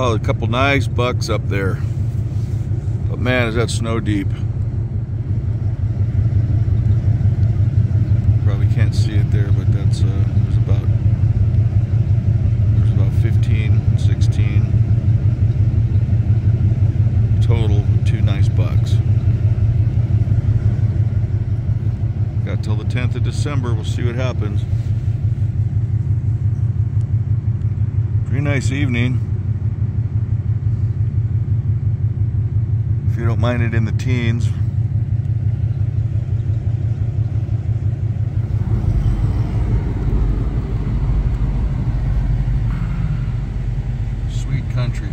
Oh, a couple nice bucks up there. But man, is that snow deep. Probably can't see it there, but that's uh, there's about there's about 15, 16 total. Two nice bucks. Got till the 10th of December. We'll see what happens. Pretty nice evening. you don't mind it in the teens. Sweet country.